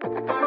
Bye.